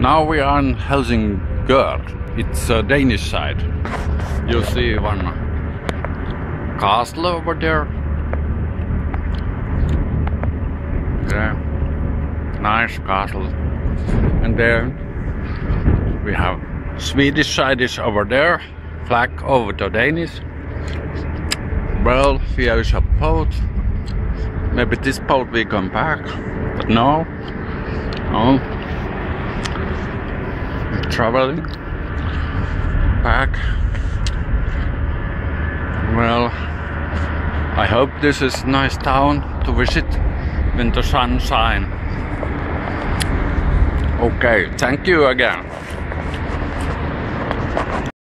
Now we are in Helsingør. It's a Danish side. You see one castle over there. Yeah, nice castle. And there we have Swedish side is over there, flag over to Danish. Well, here is a boat. Maybe this boat will come back, but no. No. Traveling back. Well, I hope this is nice town to visit when the sun shine. Okay, thank you again.